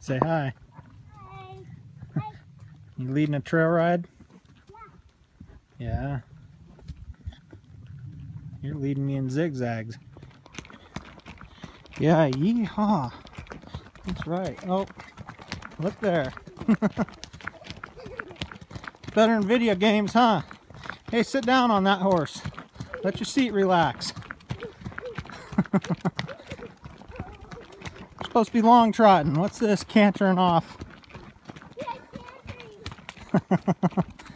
Say hi. Hi. Hi. You leading a trail ride? Yeah. You're leading me in zigzags. Yeah, yeehaw. That's right. Oh, look there. Better in video games, huh? Hey, sit down on that horse. Let your seat relax. supposed to be long trotting. What's this cantering off?